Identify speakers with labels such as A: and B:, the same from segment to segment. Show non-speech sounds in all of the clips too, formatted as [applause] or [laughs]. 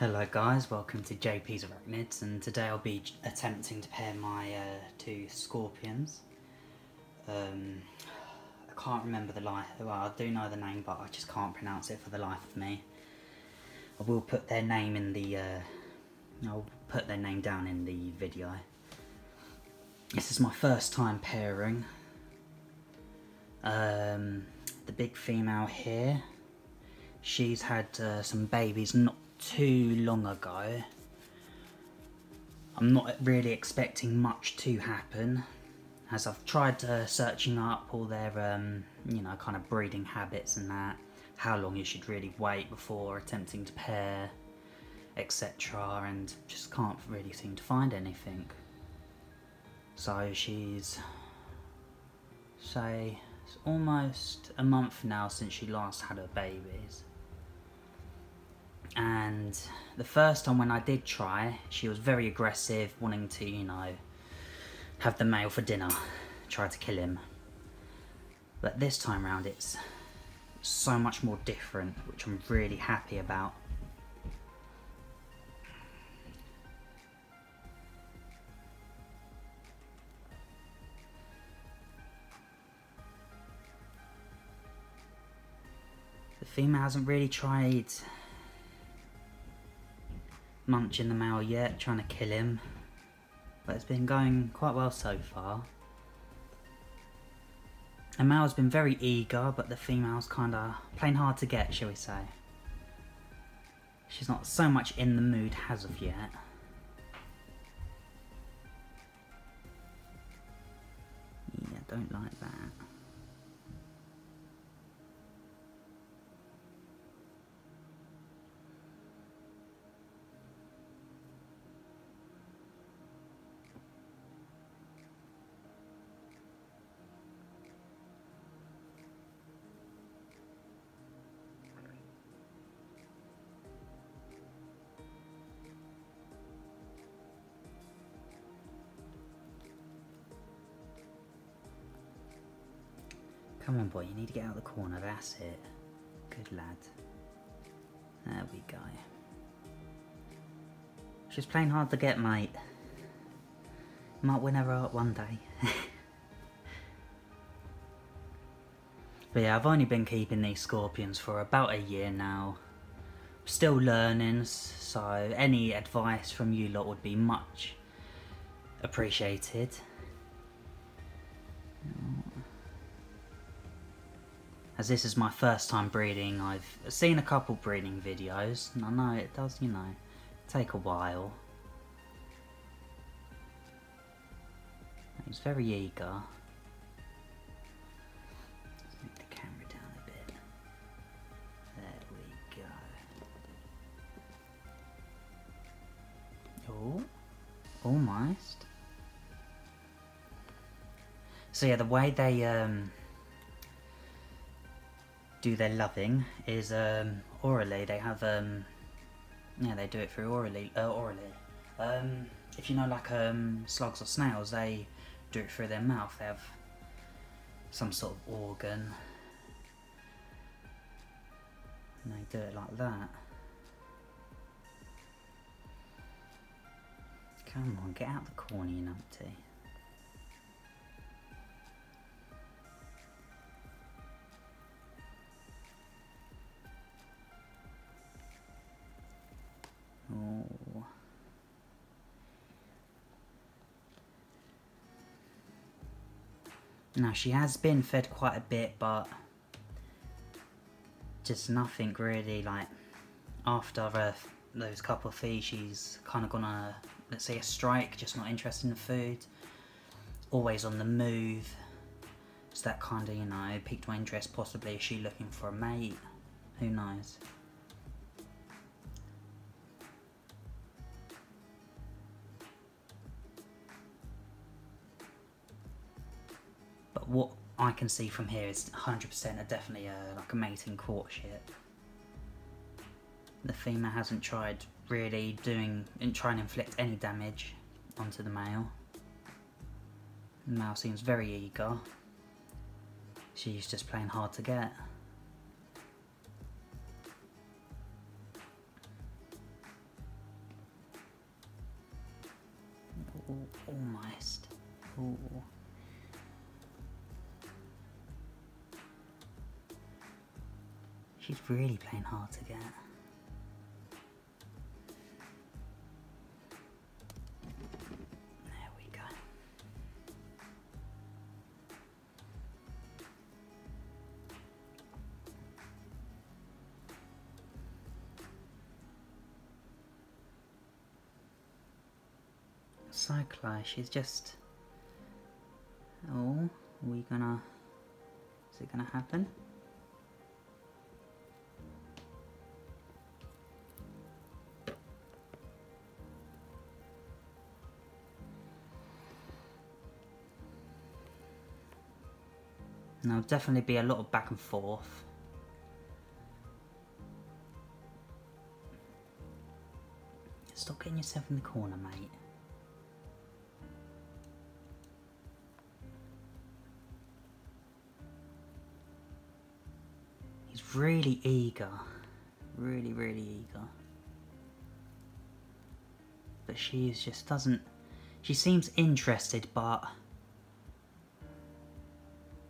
A: Hello guys, welcome to JP's Arachnids and today I'll be attempting to pair my uh, two scorpions. Um, I can't remember the life, well I do know the name but I just can't pronounce it for the life of me. I will put their name in the, uh, I'll put their name down in the video. This is my first time pairing. Um, the big female here, she's had uh, some babies not too long ago. I'm not really expecting much to happen as I've tried uh, searching up all their, um, you know, kind of breeding habits and that, how long you should really wait before attempting to pair, etc. and just can't really seem to find anything. So she's, say, it's almost a month now since she last had her babies and the first time when I did try, she was very aggressive, wanting to, you know, have the male for dinner, try to kill him. But this time round, it's so much more different, which I'm really happy about. The female hasn't really tried munching the male yet, trying to kill him. But it's been going quite well so far. The male's been very eager, but the female's kind of playing hard to get, shall we say. She's not so much in the mood as of yet. Yeah, don't like that. Come on, boy, you need to get out of the corner. That's it. Good lad. There we go. She's playing hard to get, mate. Might win her out one day. [laughs] but yeah, I've only been keeping these scorpions for about a year now. Still learning, so any advice from you lot would be much appreciated. As this is my first time breeding, I've seen a couple breeding videos, and I know it does, you know, take a while. He's very eager. Let's the camera down a bit. There we go. Oh, almost. So yeah, the way they um, do their loving is um, orally. They have, um, yeah, they do it through orally. Uh, orally. Um, if you know, like um, slugs or snails, they do it through their mouth. They have some sort of organ, and they do it like that. Come on, get out the corner, you numpty. Now she has been fed quite a bit, but just nothing really like after uh, those couple of feeds she's kind of gone on a let's say a strike just not interested in the food. Always on the move. So that kind of you know piqued my interest possibly. Is she looking for a mate? Who knows what I can see from here is 100% definitely a, like a mating courtship. The female hasn't tried really doing and trying to inflict any damage onto the male. The male seems very eager. She's just playing hard to get. Ooh, almost. Ooh. She's really playing hard to get. There we go. She's just... Oh, are we gonna... Is it gonna happen? And there'll definitely be a lot of back and forth. Stop getting yourself in the corner, mate. He's really eager. Really, really eager. But she just doesn't... She seems interested, but...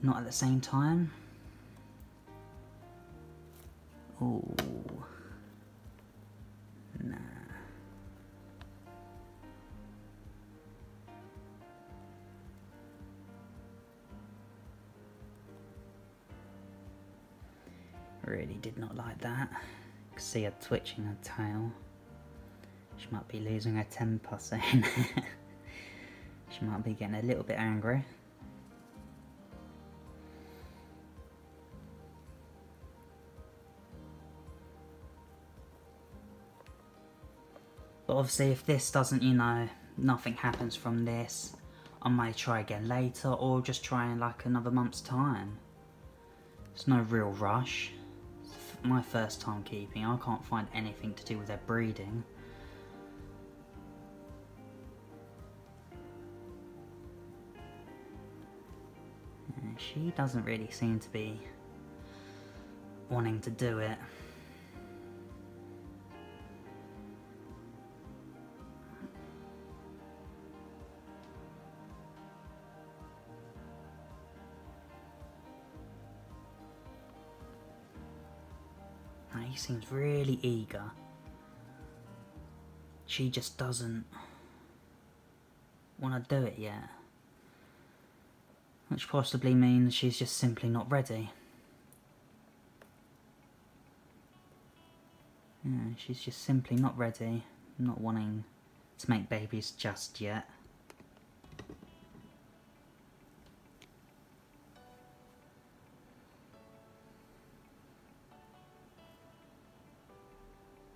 A: Not at the same time. Oh. Nah. Really did not like that. See her twitching her tail. She might be losing her temper soon. [laughs] she might be getting a little bit angry. But obviously if this doesn't, you know, nothing happens from this, I may try again later or just try in like another month's time. There's no real rush. It's my first time keeping, I can't find anything to do with their breeding. she doesn't really seem to be wanting to do it. Seems really eager. She just doesn't want to do it yet. Which possibly means she's just simply not ready. Yeah, she's just simply not ready, not wanting to make babies just yet.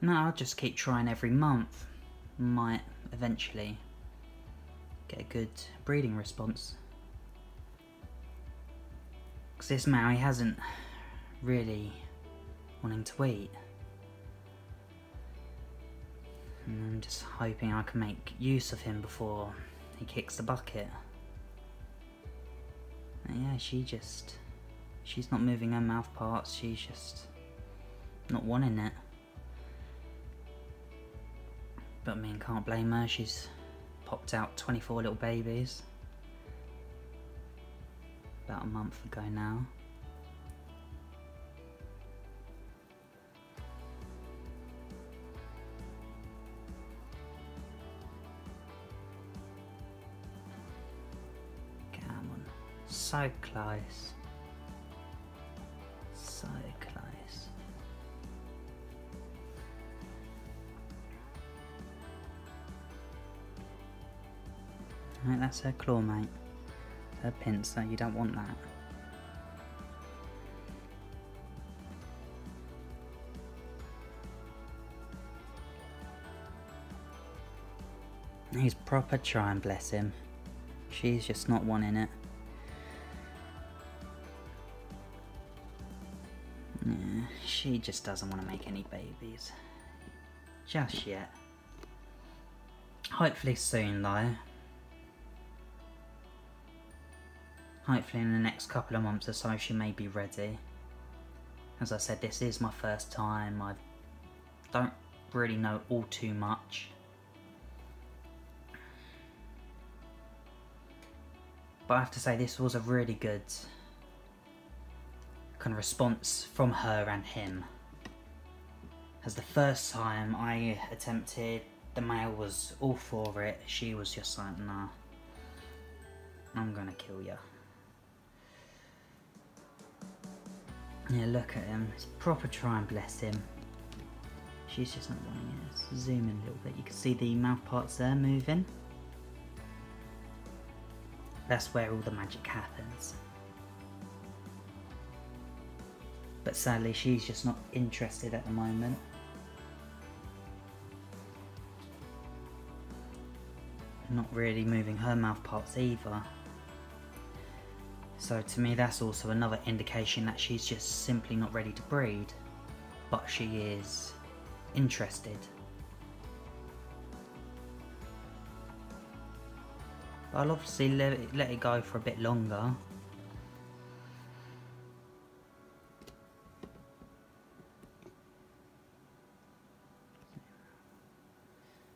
A: No, I'll just keep trying every month. Might eventually get a good breeding response. Because this Maui hasn't really wanting to eat. And I'm just hoping I can make use of him before he kicks the bucket. Yeah, she just... She's not moving her mouth parts, she's just not wanting it. But I mean, can't blame her. She's popped out 24 little babies. About a month ago now. Come on. So close. Right, that's her claw, mate. Her pincer, you don't want that. He's proper trying, bless him. She's just not wanting it. Yeah, she just doesn't want to make any babies. Just yet. Hopefully soon though. Hopefully in the next couple of months or so she may be ready. As I said, this is my first time. I don't really know all too much. But I have to say this was a really good kind of response from her and him. As the first time I attempted, the male was all for it. She was just like, nah, I'm gonna kill you. Yeah, look at him. It's proper try and bless him. She's just not wanting it. Let's zoom in a little bit. You can see the mouth parts there moving. That's where all the magic happens. But sadly, she's just not interested at the moment. Not really moving her mouth parts either. So to me that's also another indication that she's just simply not ready to breed. But she is interested. I'll obviously let it, let it go for a bit longer.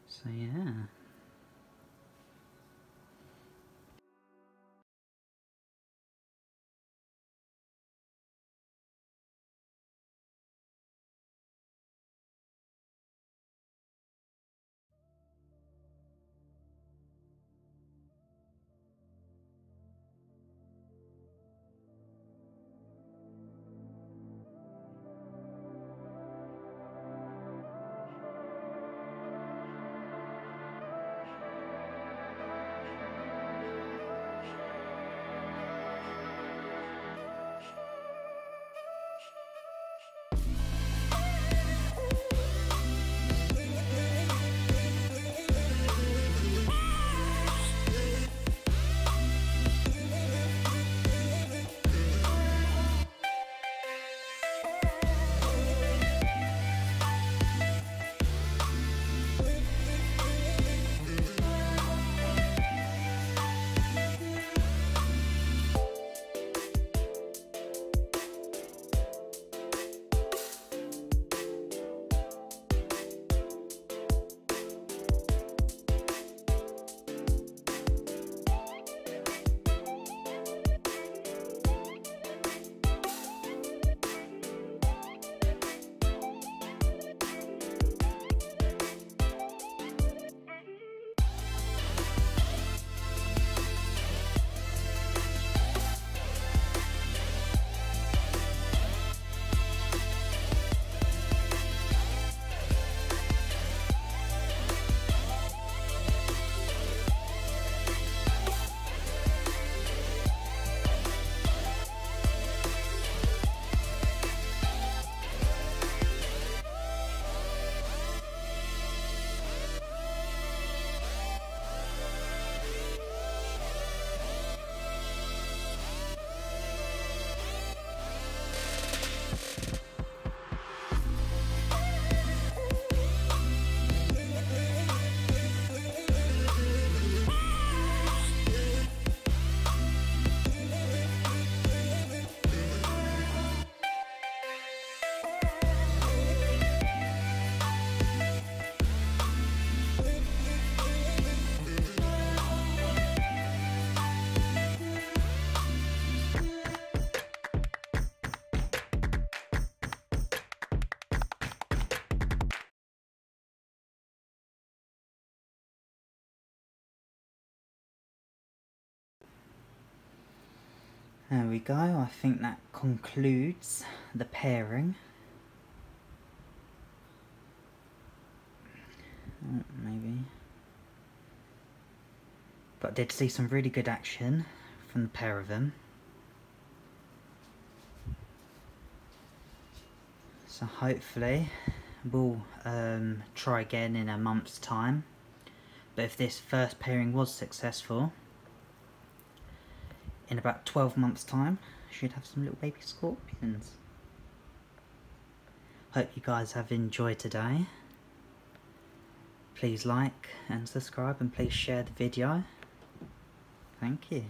A: So yeah. There we go, I think that concludes the pairing. Oh, maybe. But I did see some really good action from the pair of them. So hopefully we'll um, try again in a month's time. But if this first pairing was successful, in about 12 months time should have some little baby scorpions. Hope you guys have enjoyed today. Please like and subscribe and please share the video. Thank you.